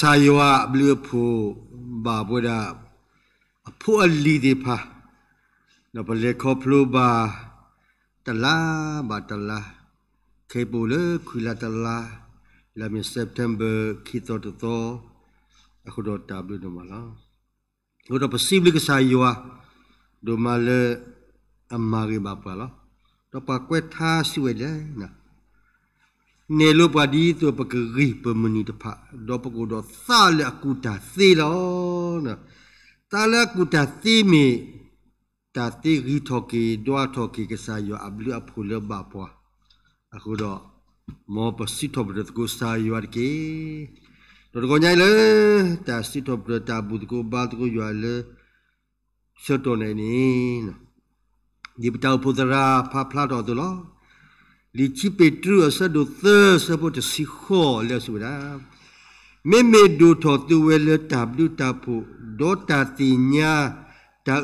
sa yo a blu phu ba bo da phu a li de pha no ba le kho plu ba ta la ba ta la ke bu le khu la ta la la mi september ki to to to အခုတော့ w တော့မလားဟိုတော့ possible ကစာယောဒိုမလေအမာရီဘာပါလားတော့ပါကွက်ထားစီဝဲလေနာ နေလိုပါဒီတော့ပကရီပမနီတဖတော့ပကိုတော့သလကူတာသေလောနာတလကူတာသေမီတာတေရီထော်ကီဒွာထော်ကီကစားယောအဘလူအဖူလဘပွားအခုတော့မောပစီတော့ဘဒကိုစားယောရကေတော့ကိုညိုင်လေတာစီတော့ဘတာဘူးကိုဘာတကိုယောလေရှော့တော်နေနေဒီပတောက်ဖုဒရာဖာဖလာတော်သူလော လီချိပေထရဆဒုသဆပ်တစီခောလဲဆိုတာမေမေဒူထောသူဝဲလတဘလူတာဖို့ဒေါတာတိညာတာ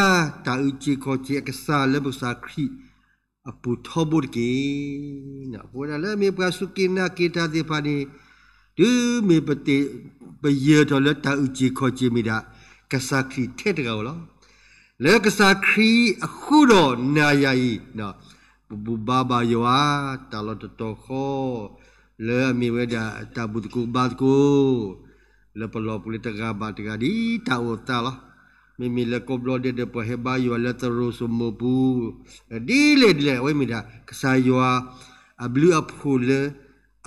ဥချီခောချီပွားကစားယေရှုခရစ်ပုတ်ကေယိုယိုဖိုလရှေရမလောမေမေနာယာပွားတကောကတဲ့ကဒူထောလတာဘလူတာဖို့လကစားယောမှာပဲစစ်တော်ဘဒရောဒေါပကတိညာတာဥချီခောချီကစားလေဘစာခရီအပူထောဘုတ်ကေနာပေါ်လာမေပစုကိနာကေတာဒီပါနီဒူမေပတိပယေတော်လတာဥချီခောချီမိတာကစားခရီထဲတကောလောလေကစားခရီအခုတော့နာယာယီနော်ဘူဘာဘာယောအာတာလတတော်ခောလေအမိဝဲတာတာဘူးတကူဘာတကူလေပလောပလတကဘာတကဒီတာဝတာလား မိမိလက်ကောဘလော့တဲ့ပဟေဘာယောလက်တရိုစမပူဒီလေဒီလေဝိမိတာကစားယောအဘလူအဖူလေ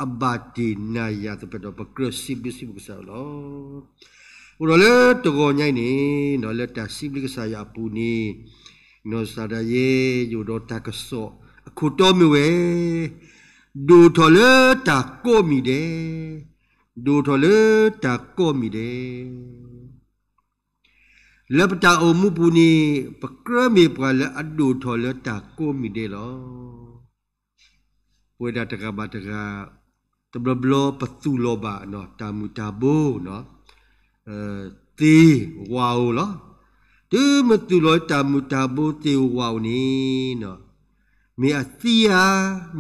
အဘာတီနာယာတပတော့ပကရစီဘစီဘကစားလောဥရလေတကောညိုင်းနေနော်လက်တာစီဘကစားယာပူနေနော်စာဒယေယူတော့တကဆောအခုတော်မြဝဲဒူထော်လေတာကိုမီတဲ့ဒူထော်လေတာကိုမီတဲ့ လပတာအမှုပူနီပကရမေပလအဒူထော်လတာကိုမီဒေလောဝေဒတကဘာတကတဘလဘလပသူလောဘာနော်တာမူတာဘိုနော်အဲတီဝါအိုလောတူမတူလောတာမူတာဘိုတီဝါအိုနီနော်မေအသီယာ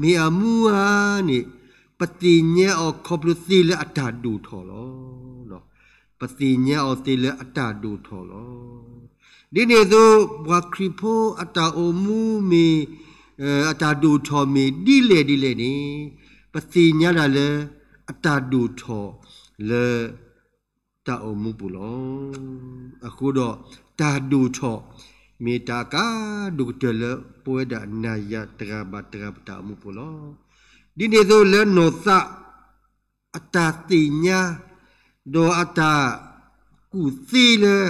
မေအမူဟာနိပတိညာအခေါပလူသီလအတာဒူထော်လော ပတိညာအတေလအတာဒုထော်လောဒီနေသောဘွာခရီဖိုအတာအမူမီအတာဒုထော်မီဒီလေဒီလေနေပတိညာလာလေအတာဒုထော်လေတာအမူပူလောအခုတော့တာဒုထော်မေတာကာဒုတလပွဲဒနာယတရဘတရပတာမူပူလောဒီနေသောလေနောသအတာတိညာ โดอาตากูซีเลย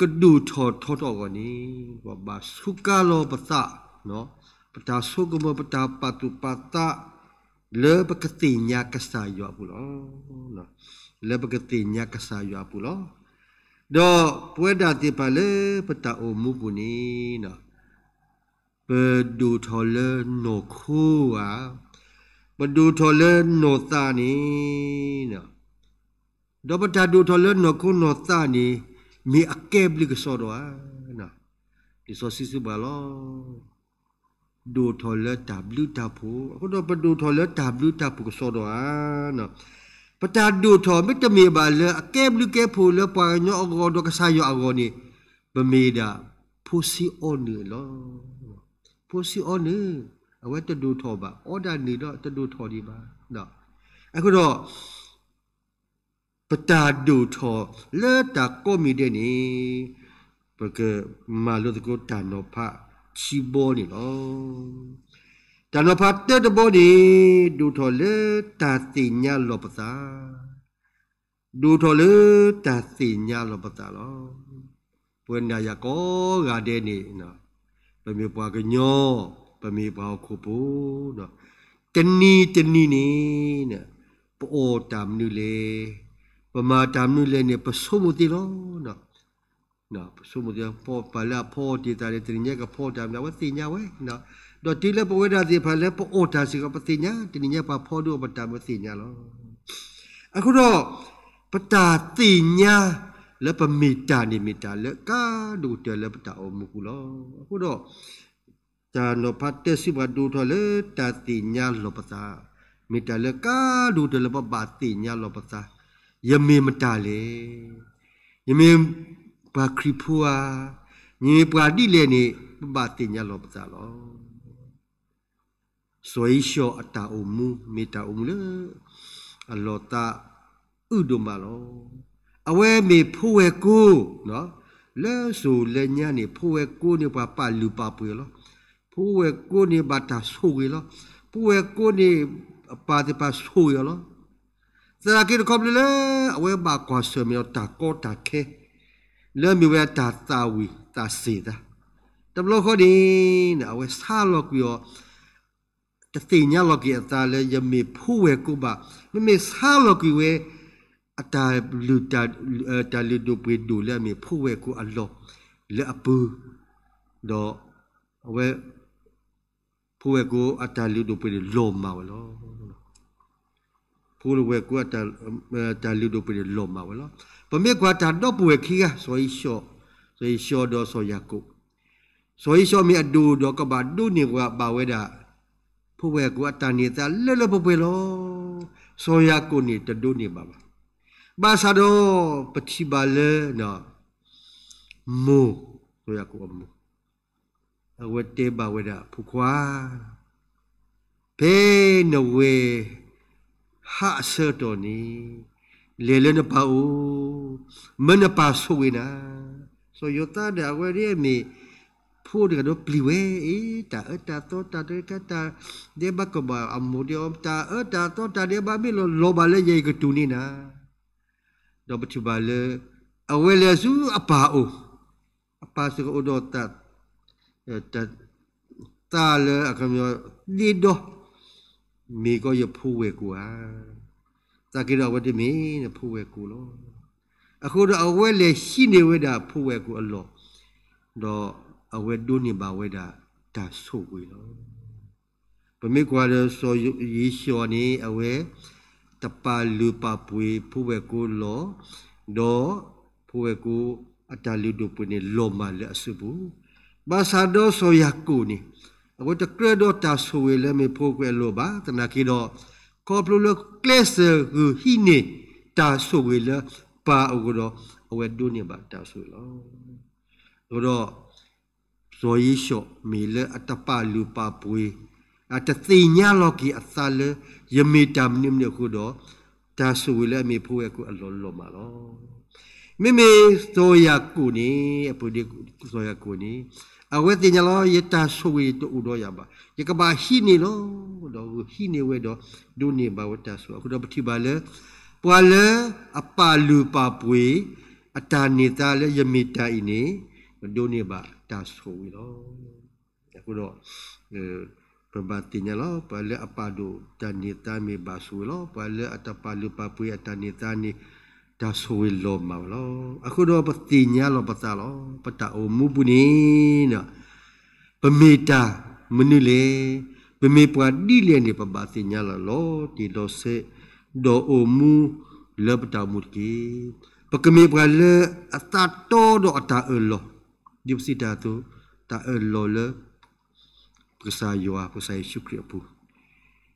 กระดูถอดถอดออกก่อนี้ว่าบาสุกาโลปะตะเนาะปะตาสุกโมปะตาปะตุปะตะเลปกติญากษายอปุโลเนาะเลปกติญากษายอปุโลดอปวยดาติปะเลปะตาโอมุปุนีเนาะเปดูทอเลโนคูอะมาดูทอเลโนตานี้เนาะ အိုမူပူနီနော်ပဒူထောလေနိုခိုဝါပဒူထောလေနိုတာနီနော်ဒဘတာဒူထလနကုနောတာနီမီအကဲဘလီကဆောတော့နာဒီဆိုစစ်စဘာလောဒူထလတဘလူတာဖူအခုတော့ပဒူထလတဘလူတာဖူကဆောတော့နာပတာဒူထမတမီဘာလအကဲဘလူကဲဖူလပွာညောအကောတော့ကဆာယောအကောနီဘမီဒါဖူစီအော်နီလောဖူစီအော်နီအဝဲတဒူထောပါအော်ဒါနီတော့တဒူထောဒီပါနော်အခုတော့ ပတာဒူထောလေတာကိုမီတဲ့နေပကမာလို့တကိုတန်တော့ဖချီဘောနေလောတန်တော့ဖတဲ့တဘောနေဒူထောလေတာတိညာလောပတာဒူထောလေတာတိညာလောပတာလောပွင့်နာရကောဂါတဲ့နေနော်ပမေပွားကညောပမေပွားခုပူနော်တနီတနီနေနော်ပိုတမ်နူလေ ပမာတမ်နုလေနေပဆုမတိလောနော်နော်ပဆုမတိဖောပလာဖောတီတာလေတင်ညကဖောတမ်လာဝတိညာဝဲနော်တော့တိလပဝေဒတိဖာလဲပအိုတာစီကပတိညာတနိညာပါဖောဒုပတာမသိညာလောအခုတော့ပတာတိညာလပမီတာနိမီတာလကာဒုတလပတာအမကူလောအခုတော့တာနောဖတ်တစီဘဒုထလေတာတိညာလောပတာမီတာလကာဒုတလပပါတိညာလောပတာ ယမေမတာလေယမေပါခရိဖူအာညီပါတိလေနေပပါတိညာလောပတာလောဆွေရှောအတာအမူမီတာအမူလေအလောတာဥဒမလောအဝဲမေဖိုးဝဲကိုနော်လဲဆိုလဲညနေဖိုးဝဲကိုနေပါပါလူပါပွေလောဖိုးဝဲကိုနေပါတာဆိုဝေလောဖိုးဝဲကိုနေပါတပါဆိုရလော စရာကိကောပလေအဝဲပါကွာဆမြေတာကောတာခဲလဲမြဝဲတာတာဝီတာစေတာတဘလခေါ်ဒီနာဝဲဆာလောကွေယောတသိညာလောကီအတာလဲယမေဖိုးဝဲကိုပါမမေဆာလောကီဝဲအတာလူတာတာလူဒိုပွေဒိုလဲမေဖိုးဝဲကိုအလောလဲအပူတော့အဝဲဖိုးဝဲကိုအတာလူဒိုပွေလောမာဝလော ဖိုးဝဲကိုအတာတာလူဒိုပွေလောမာဝလောပမေကွာတာတော့ပွေခီကဆိုရီရှောဆိုရီရှောတော့ဆိုရကုဆိုရီရှောမီအဒူတော့ကဘာဒူနေကွာဘာဝဲတာဖိုးဝဲကိုအတာနေတာလဲလဲပွေလောဆိုရကုနေတဒူနေပါပါဘာသာတော့ပတိပါလေနော်မို့ဆိုရကိုအမို့အဝတ်တေဘဝဒဖုခွာဘေနဝေ ဟာဆာတော်နီလေလနပါဦးမနပါဆိုဝေနာဆိုယတာဒအဝရမီဖို့တကတော့ပလီဝဲအေးတာအတာတော့တာတဲ့ကတာဒေဘကဘာအမှုဒီအတာအတာတော့တာဒေဘမီလောလောဘလေရေကတူနီနာတော့ပချပါလေအဝဲလေစုအပါအိုအပါစကိုတော့တတ်တတာလေအခမျိုးဒီတော့ မိကိုရဖူးဝဲကူဟာတကိတော့ဝတ်တမင်းဖူးဝဲကူလို့အခုတော့အဝဲလေရှိနေဝဲတာဖူးဝဲကူအလောတော့အဝဲဒုန်ပါဝဲတာဒါဆိုဝဲလို့ပမေကွာရဆိုယေရှောနေအဝဲတပါလူပပွေဖူဝဲကိုလောဒေါ်ဖူဝဲကိုအတလူဒုပွေနေလောမလဲအစုဘူးဘာသာတော့ဆိုရကူနေ အခုတကရတော့တာဆိုဝဲလဲမေဖိုးကွယ်လောပါတနာကီတော့ကောပလူလကလစ်ဟူဟိနေတာဆိုဝဲလဲပါအခုတော့အဝဲဒုနေပါတာဆိုလောတော့ဇော်ရီရှော့မီလဲအတပလူပပွေအတသိညာလောကီအသလယမေတမ်နိမနခုတော့ဒါဆူလေမေဖိုးရကုအလောလောမာလောမိမိသောရကုနီအပူဒီသောရကုနီ အဝဲတင်လောယတာဆူဝီတူတော့ရပါယကဘာဟိနေလောတော့ဟိနေဝဲတော့ဒုနေဘာဝတာဆူအခုတော့ပတိပါလေပွာလေအပါလူပါပွေအတာနေတာလေယမေတာဤနေဒုနေဘာတာဆူဝီလောအခုတော့အဲ perbatinya lo pala apa do tanita mi basu lo pala atapalu papui tanita ni dasui lo ma lo aku do patinya lo pata lo pata o mubuni na pemita menile pemi pwa di le ni pebatinya lo lo di do se do o mu le pata mutki pekemi pwa le atato do ata elo di sida tu ta elo le ပစာယောပစာရှုခရပူဒေါ်ဒီနေသလိုပွာလအတတော်တော့အကလူနီလီစောစီဦးစီဝလာမေပါဟာဂောပလောအခုတော့ပတိညာလေပွဒတကဘတကလေပမေတပါလူပါပွေပမေတာဤဒေါပတာနေတာလေဟဲလေယွာဒေါပမေတအဲတော်တော့ဒါအလောတော့ကစားရတော့ပမေမေပွာလေတတော်တော့ပ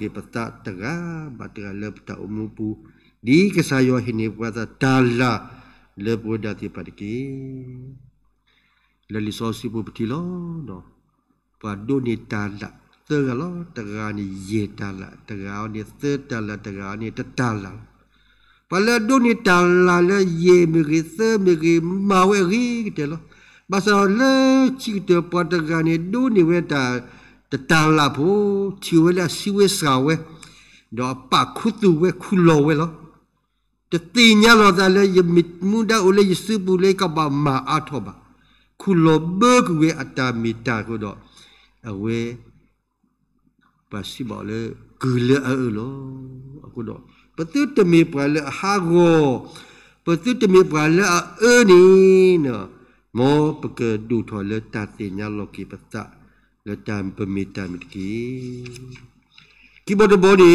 ကေပတတကဘတကလေပတအမှုပူဒီကစားယောဟိနေဘဝတာလာလေဘဝဒတိပတကေလေလီစောစီပူပတိလောနော်ပါဒိုနေတာလာတကလောတကနီယေတာလာတကအော နီသတလာတကအောနီတတလာ pa le do ni ta la le ye mi ri se mi ri ma we ri te lo ba sa le chi te pa ta ga ni do ni we ta ta ta la phu chi we la si we sa we do pa khu tu we khu lo we lo တတိညာလောသာလေယမိမူဒါအိုလေယစပူလေကဘာမာအထောပါခုလောဘကဝေအတာမီတာကိုတော့အဝေပါစီပါလေကူလေအလောအခုတော့ပ တုတမီပါလေဟာကိုပတုတမီပါလေအနီနော်မောပကဒူထော်လေတတိညာလောကိပတလေတမ်ပမီတမ်ကီကိဘဒဘောဒီ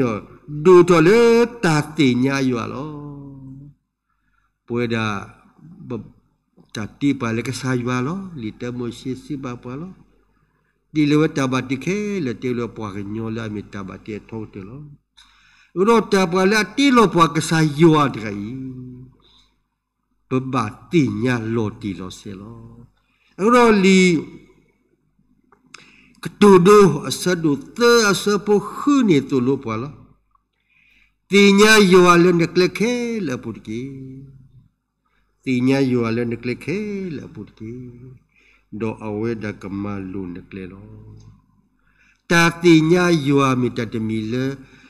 နော်ဒူတော်လေတာတိညာရွာလောပွေဒါတတိပါလေကစားရွာလောလီတမရှိစီပါပါလောဒီလေဝတဘတိခဲလေတေလောပွားကညောလာမီတဘတိထောက်တယ်လောဥ ရောတပါလေတီလောပွားကစားရွာတခိုင်ပဘတိညာလောတီလောဆေလောဥရောလီ ketuduh asadu te asapo khuni tu lu pala tinya yuale nekleke la putki tinya yuale nekleke la putki do awe da kamalu nekle lo ta tinya yua mitatemile amma blu ma phu amma ri ma wa amma so ma sui pada tipa peta ombulo pata pa attack dodo wala နပတိယောယောဥတိ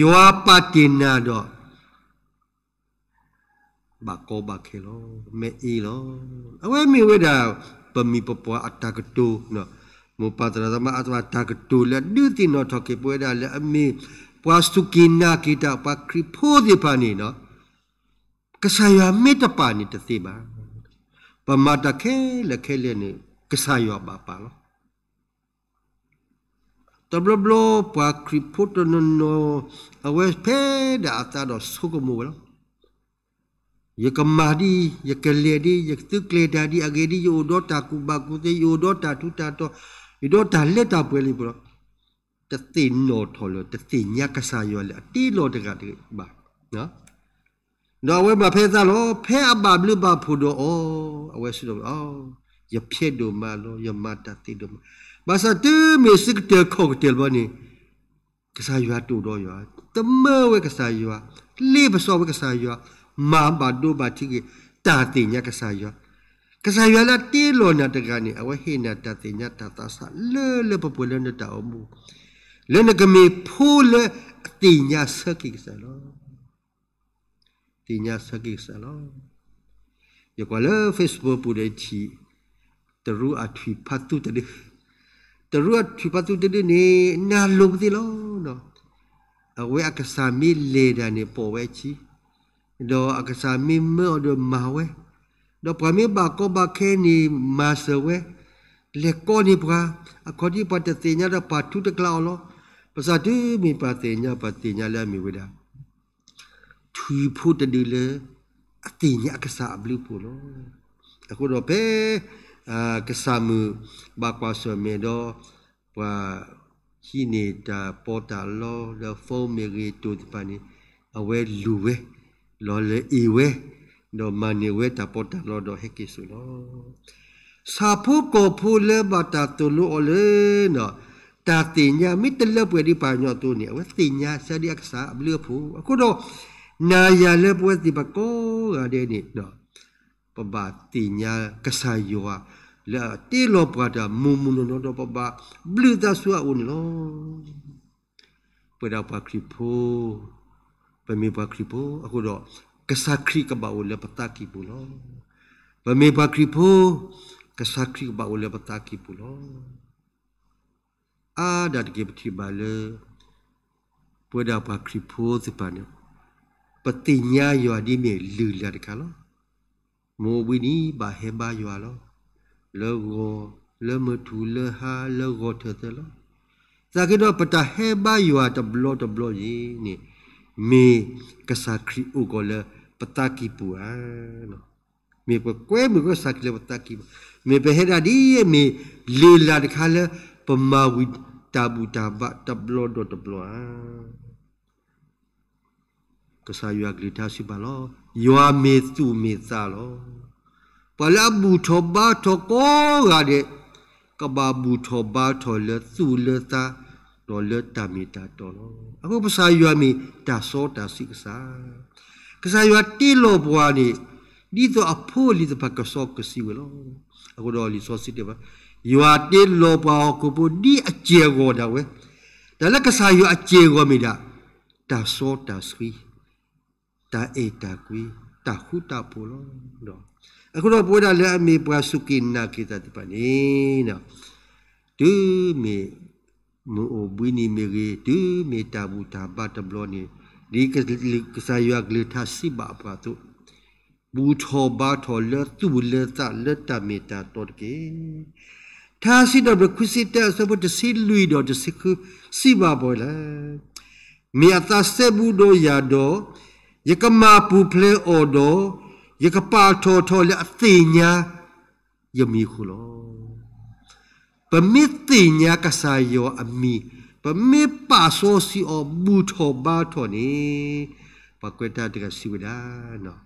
ယောပတိနာတော့ဘာကောဘာခေလောမေအီလောအဝဲမိဝဲတာပမီပပွားအတကတူနော်မူပါတရာသမအတဝတကတူလက်ဒုတိနော်ထောက်ကေပွဲတာလက်အမီ ပွားစုကိနာကိတာပခရိဖိုဒီပါနီနော်ကဆာယမေတ္တပါနီတသိပါပမတခဲလက်ခဲလက်နေကဆာယောပါပါလောတဘလဘလပွာခရိဖို့တနနောအဝဲဖဲဒါအတာတော့ဆုကမူလောယကမာဒီယကလေဒီယကတုကလေဒါဒီအဂေဒီယောဒေါတာကုဘကုတေယောဒေါတာထုတာတော့ယောဒေါတာလက်တာပွဲလိဘလော တသိနောထော်လို့တသိညကဆာယောလေအတီလောတကတိပါနော်တော့ဝဲမဖဲသားလို့ဖဲအဘဘလဘဖူတော့အော်အဝဲရှိတော့အော်ယဖြစ်တို့မလို့ယမတတိတို့ Masa tu mesik te cocktail bani. Kesayua tu do ya. Temme we kesayua. Le beso we kesayua. Ma ba do ba tiki. Ta tinya kesayua. Kesayua la ti lo na tegani. Awa hina ta tinya ta ta sa. Le le popular na ta omu. Le na kami pule tinya saki kesalo. Tinya saki kesalo. Ya kalau Facebook pun ci. Teru atui patu tadi. တ lennege mé Pole déja sëkig salon. Déja sëkig salon. Yo kwa le Facebook pou de ti te ru a tui patou te de. Te ru a tui patou te de ne na lom di lo no. Awe akasami le da ne po we chi. Do akasami me o do ma we. Do prami ba ko ba ke ni ma se we. Le ko ni pra. Akodi pa te tenya da pa tu te klao lo. ပစာတူမီပါတဲ့ညာပါတဲ့ညာလဲမီဝဒထူဖို့တည်းလေအတိညာအကစားဘလူပိုလောအခုတော့ပဲ kesamu bakwa so me do wa hine ta pota lo le fo me ri tu pa ni awe lu we lo le i we do mani we ta pota lo do he ki su lo sa phu ko phu le ba ta tu lu o le no ta ti nya mi te le pwe di pa nyo tu ni awe ti nya sa di aksa ble phu ko do na ya le pwe ti ba ko ga de ni no ပပတိညာကဆာယောလာတေလောပတာမုံမုံနောတော့ပပဘလူတာဆွာဦးနောပဒပခရိဖိုပမေပခရိဖိုအခုတော့ကဆာခရိကဘာဦးလေပတာကိပူလောပမေပခရိဖိုကဆာခရိကဘာဦးလေပတာကိပူလော အာဒါတကေပတိပါလေပဒပခရိဖိုစပနပတိညာယောဒီမြေလူလာတခါလောမိုးဝီနီဘာဟေဘာယောလောလောကိုလောမထူလဟာလောကိုထသလောဇာကိတော့ပတဟေဘာယောတဘလောတဘလောယီနိမေကဆာခရီဥကိုလ ပတကိပူအာနော်မေပကွဲမကိုစကလေပတကိမေပဟေဒါဒီမေလေလာတခါလေပမာဝီတာဘူတာဘတဘလောဒတဘလောအာကစားရွာကလေးထားစီပါလောရွာမေသူမေသာလောပလာဘူးထောဘာထောကိုရတဲ့ကဘာဘူးထောဘာထောလေသူလေသာတော်လေတမီတာတော်လောအခုပစာရွာမီတာစောတာစီကစားကစားရွာတီလောဘွားနေဒီတော့အဖိုးလီတပတ်ကစောကစီဝလောအခုတော့လီစောစီတယ်ပါ ရွာတီလောဘွားကိုပူဒီအကျေကိုတာဝဲဒါလည်းကစားရွာအကျေကိုမိတာတာစောတာစီတာအေတာကွီတာခုတာပိုလောတော့အခုတော့ပွဲတာလည်းအမေပွားစုကိနာကိတာတပနေနော်ဒူမေမအိုဘွီနီမေရီဒူမေတာဘူးတာဘတ်ဘလောနေဒီကကစားရွာကလေးထားစီပါပါတော့ဘူထောဘာထောလတူလေတာလက်တမီတာတော်ကေ သာစီတော့ခွစီတဲဆဘတ်စီလူီတော့တစီခုစီပါပေါ်လာမြေအသဆေဘူးတို့ရတော့ယကမာပူဖလေအော်တော့ယကပါထောထောလေအသိညာယမီခုလောပမစ်သိညာကဆာယောအမီပမေပါဆိုစီအဘူထောဘာထောနေပကွက်တာတကစီဝဒာနော်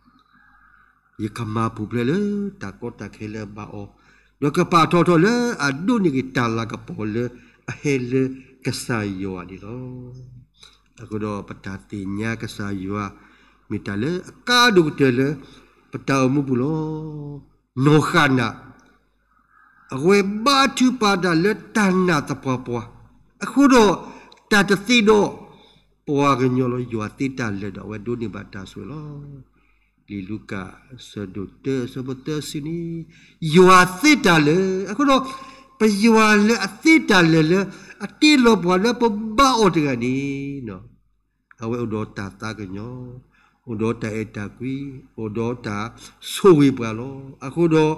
ယကမာပူဖလေလေတာကောတာခဲလေဘာအော ယကပါထောထောလေအဒုနိကတာလာကပေါ်လေအဟဲလေကဆာယောအဒီလောအခုတော့ပတာတိညာကဆာယောမိတလေအကာဒုတလေပတောင်မှုဘူးလောနောခနာအဝေဘာတူပါဒလက်တနာတပွားပွားအခုတော့တတသိတော့ပွားကညောလို့ယွာတိတလက်တော့ဝဲဒုန်ဘာတာဆိုလော လီလူကာဆဒုတေဆဘတစနီယွာတိတလေအခုတော့ပယွာလေအတိတလေလေအတိလောပွားလေပဘာအော်တကနီနော်အဝဲတော့တာတာကညောဟိုတော့တာအတာကွီဟိုတော့တာဆိုဝေပွာလောအခုတော့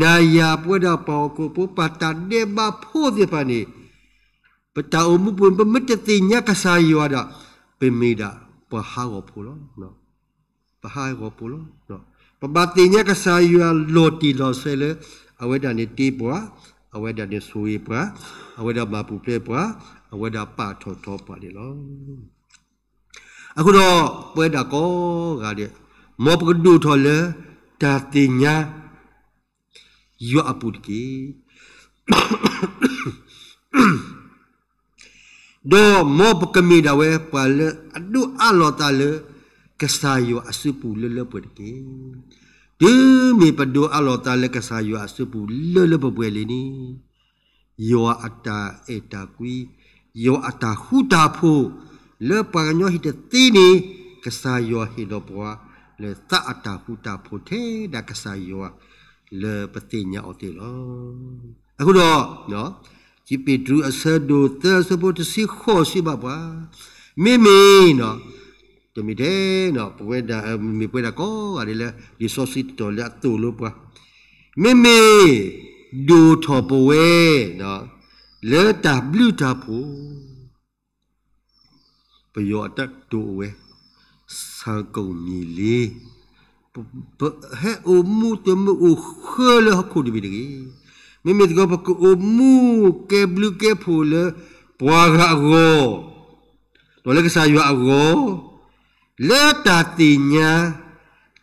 နာယာပွဲတော့ပေါကိုပပတာနေမဖို့ဒီပါနေပတာအမှုပွန်ပမတတိညကဆာယောတာပေမေတာပဟာကိုဖူလောနော် ပဟာကိုဖူလောနော်ပပတိညကဆာယောလိုတီလောဆဲလေအဝဲတာနေတီပွားအဝဲတာနေဆိုဝေပွားအဝဲတာမပူပလေပွားအဝဲတာပထောထောပါလေလောအခုတော့ပွဲတာကောကတဲ့မောပကဒူထော်လေတာတင်ညာယောအပုတ်ကေဒေါ်မောပကမီဒါဝဲပါလေအဒုအလောတာလေ ကဆာယောအစုပူလေလေပုတ်ကေဒီမီပဒုအလောတာလေကဆာယောအစုပူလေလေပပွဲလေနီယောအတာအတာကွီယောအတာဟူတာဖို့လေပကညောဟိတတိနီကဆာယောဟိလောပွားလေတအတာဟုတာဖို့ thế ဒါကဆာယောလေပတိညာအတေလောအခုတော့နော်ဂျီပီဒရူအဆဒိုသစပုတ်စီခောစီပါပါမိမိနော်တမီတဲ့နော်ပွေဒါမိပွေဒါကော အရလေဒီဆိုစီတော်လက်တူလို့ပွာမိမိဒူထောပွဲနော်လေတာဘလူတာဖို့ပယောအတက်တို့ဝဲစာကုံမီလေးဟဲ့အမှုတမအခဲလခုဒီဘီဒီမိမိကပကအမှုကေဘလူကေဖိုလပွာဂါကိုတော်လည်းကစားရွာကိုလက်တာတင် ညာ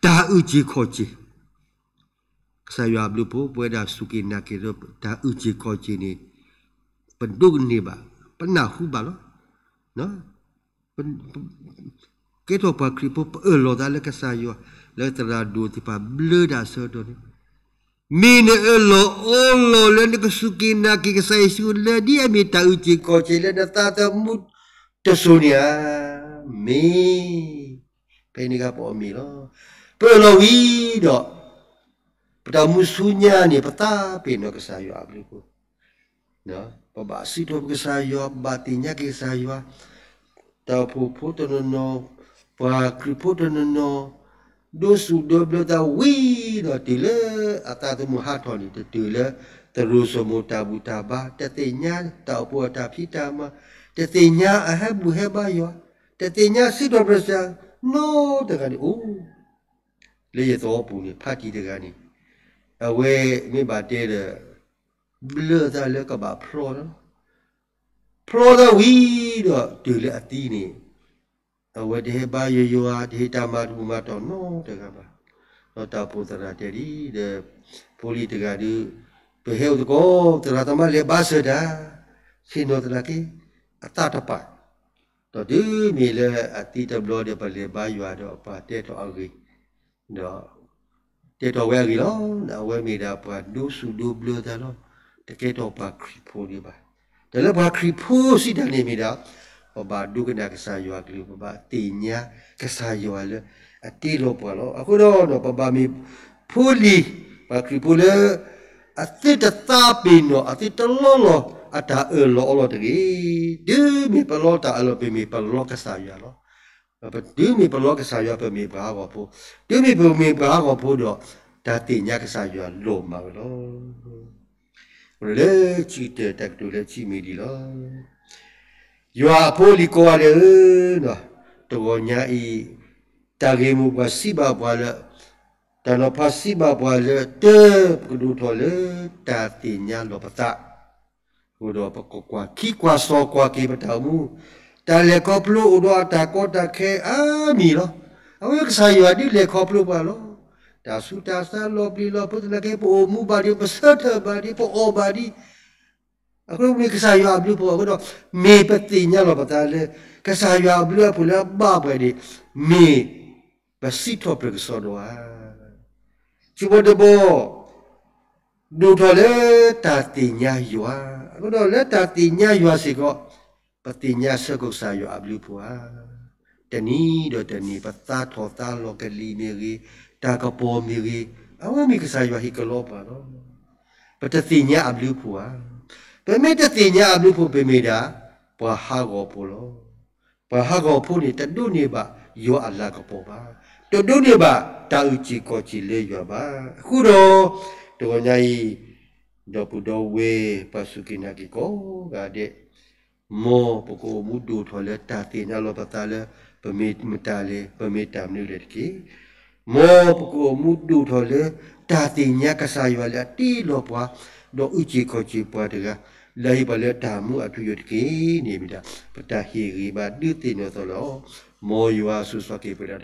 တာဥကြီးခေါ်ကြီးကစားရွာဘလူပိုပွဲတာစုကိနာကေတော့တာဥကြီးခေါ်ကြီးနေပဒုနေပါပနာဟုပါလောနော် ke to pa kri po e lo da le ka sa yo le tra du ti pa ble da so do ni mi ne e lo o lo le ne ka su ki na ki ka sa su le di a mi ta u chi ko chi le da ta ta mu te su ni a mi pe ni ka po mi lo pe lo wi do pa ta mu su nya ni pa ta pe no ka sa yo a bli ko no pa ba si to ka sa yo ba ti nya ki sa yo တာဖူဖူတနနောပါခရဖူတနနောဒိုစုဒဘလတာဝီတော့ဒီလေအတာတမဟာထော်နေတူလေတရူစမတာဘူတာဘာတတိညာတောက်ပေါ်တာဖိတာမတတိညာအဟဘူဟဘယောတတိညာစစ်တော်ပြဆာ နိုးတကနေအိုးလေရတော့ပူနေဖတ်တီတကနေအဝဲမိပါတဲတဲ့ဘလတာလေကဘာဖရောနော် product ဝီတော့ဒီလေအတီးနေအဝဒေဘာယယောဟာဒေတာမတူမတော်နော်တကပါတော့တာပုတရာတေရီတဲ့ပိုလီတကဒီဘဟေဥတကောတရာတမလေဘာစဒါရှင်တော်တလာကေအတတပါ တော့ဒီမီလေအတိတဘလို့တဲ့ပလေဘာရွာတော့ပါတဲ့တော့အောက်ကြီးတော့တဲ့တော့ဝဲကြီးလောတော့ဝဲမိတာပါဒုစုဒုဘလို့တယ်လို့တကယ်တော့ပါခရီဖိုဒီပါတယ်လည်းပါခရီဖိုစီတနေမိတာဟောပါဒုကနာကစားရွာကလေးပါတင်ညာကစားရွာလေအတီလို့ပေါ်လို့အခုတော့တော့ပပမီဖိုလီပါခရီဖိုလေ အတိတတာပင်တော့အတိတလောလောအတာအလောလောတကြီးဒီမီပလောတာအလောပမီပလောကစားရွာလို့ပဒီမီပလောကစားရွာပမီဘာကောဖို့ဒီမီပမီဘာကောဖို့တော့ဒါတင်ညာကစားရွာလို့မှာလို့လေချီတဲ့တက်တူလေချီမီဒီလို့ရွာဖိုလီကိုရတယ်နော်တော်ညာဤတာဂေမူပါစီပါပွားလေ တနဖစီပါပွားလေတေကဒူထော်လေတာတင်ညာလောပတာဟိုတော့ပကကွာခီကွာစောကွာကေပတောင်မူတာလေကောပလိုဥတော့တာကောတာခဲအာမီလောအဝိကစားရွာဒီလေကောပလိုပါလောတာစုတာဆာလောပလီလောပုတလကေပိုမူပါဒီပစတ်ပါဒီပိုအိုပါဒီအခုမေကစားရွာဘလူပိုကတော့မေပတိညာလောပတာလေကစားရွာဘလူပူလာဘာပဲဒီမေပစီတော့ပကစောတော့ ချိဘဒဘောဒူထလေတာတိညာယွာအခုတော့လက်တာတိညာယွာစီကောပတိညာစကုစာယွာအဘလူပွာတနီတော့တနီပတာထောတာလောကလီမီရီတာကပေါ်မီရီအဝမီကစာယွာဟိကလောပါတော့ပတတိညာအဘလူပွာပမေတတိညာအဘလူပွပမေတာပွာဟာကောပိုလောပွာဟာကောဖို့နေတတုနေပါယောအလကပေါ်ပါ တုတ်တုတ်နေပါတာဥချီကိုချီလေးရွာပါအခုတော့တော်ညာကြီးဒေါ်ပူတော်ဝေပစုကိနာကီကိုကတဲ့မောပကိုမူဒူထော်လက်တာတေနာလောပတာလေပမေမတာလေပမေတမ်နေလေကီမောပကိုမူဒူထော်လက်တာတေညာကစားရွာလေတီလောပွားတော့ဥချီကိုချီပွားတကလေဘလေတာမှုအထူရတကေနေမိတာပတဟီရီပါဒုတိနောသောလော म युवा सुस्वा सके पिँढा